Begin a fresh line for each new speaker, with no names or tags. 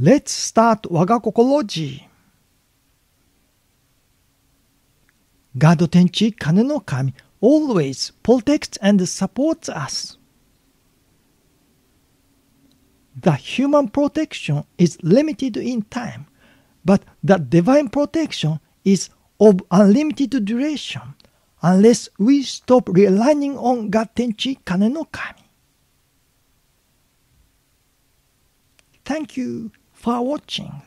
Let's start Wagakokology. God Tenchi Kane no Kami always protects and supports us. The human protection is limited in time, but the divine protection is of unlimited duration unless we stop relying on God Tenchi Kane no Kami. Thank you for watching.